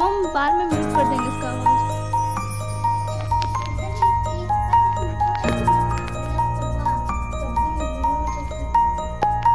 वो हम बाद में म्यूट कर देंगे इसका